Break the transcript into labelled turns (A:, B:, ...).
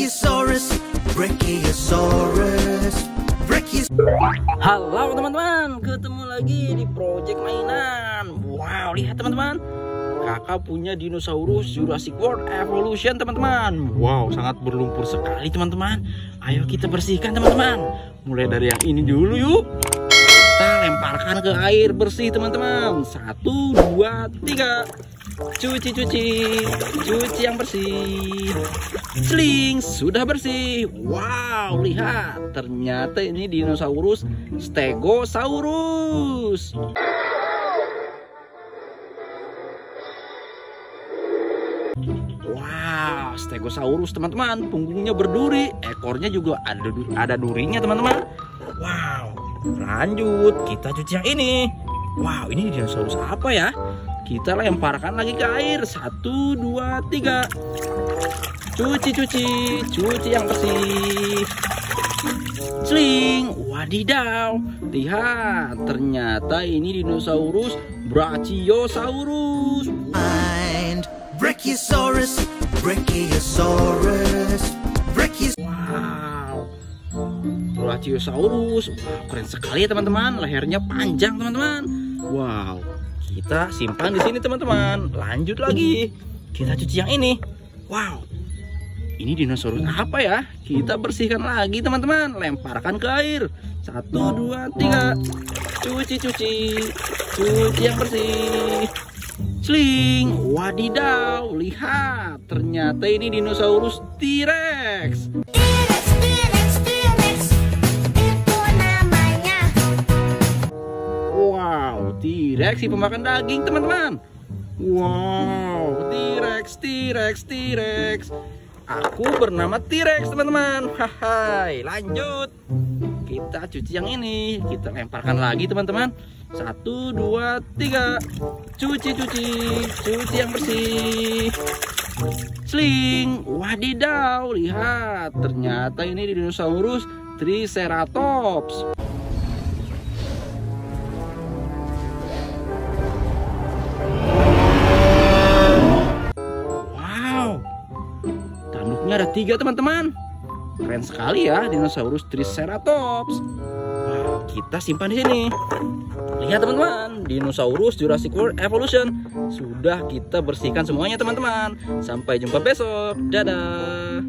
A: Brachiosaurus, Brachiosaurus, Brachiosaurus. Halo teman-teman, ketemu lagi di Project Mainan. Wow, lihat teman-teman. Kakak punya dinosaurus Jurassic World Evolution, teman-teman. Wow, sangat berlumpur sekali, teman-teman. Ayo kita bersihkan, teman-teman. Mulai dari yang ini dulu yuk. Kita lemparkan ke air bersih, teman-teman. Satu, dua, tiga cuci cuci cuci yang bersih Sling sudah bersih. Wow, lihat. Ternyata ini dinosaurus Stegosaurus. Wow, Stegosaurus teman-teman. Punggungnya berduri, ekornya juga ada ada durinya teman-teman. Wow, lanjut kita cuci yang ini. Wow, ini dinosaurus apa ya? Kita lemparkan lagi ke air. Satu, dua, tiga. Cuci, cuci, cuci yang bersih. Sling, wadidaw. Lihat, ternyata ini dinosaurus Brachiosaurus.
B: Mind Brachiosaurus, Brachiosaurus, Brachiosaurus.
A: Wow. Brachiosaurus. Wow, keren sekali ya teman-teman. Lehernya panjang, teman-teman. Wow. Kita simpan di sini teman-teman. Lanjut lagi. Kita cuci yang ini. Wow. Ini dinosaurus apa ya? Kita bersihkan lagi teman-teman. Lemparkan ke air. Satu, dua, tiga. Cuci, cuci. Cuci yang bersih. Sling. Wadidaw. Lihat. Ternyata ini dinosaurus T-Rex.
C: T-Rex, T-Rex, T-Rex, itu namanya.
A: Wow, T-Rex si pemakan daging, teman-teman. Wow, T-Rex, T-Rex, T-Rex. Aku bernama T-Rex, teman-teman. Hai, lanjut. Kita cuci yang ini. Kita lemparkan lagi, teman-teman. Satu, dua, tiga. Cuci, cuci. Cuci yang bersih. Sling. Wadidaw, lihat. Ternyata ini dinosaurus Triceratops. Tanduknya ada tiga teman-teman. Keren sekali ya dinosaurus Triceratops. Kita simpan di sini. Lihat teman-teman, dinosaurus Jurassic World Evolution sudah kita bersihkan semuanya teman-teman. Sampai jumpa besok. Dadah.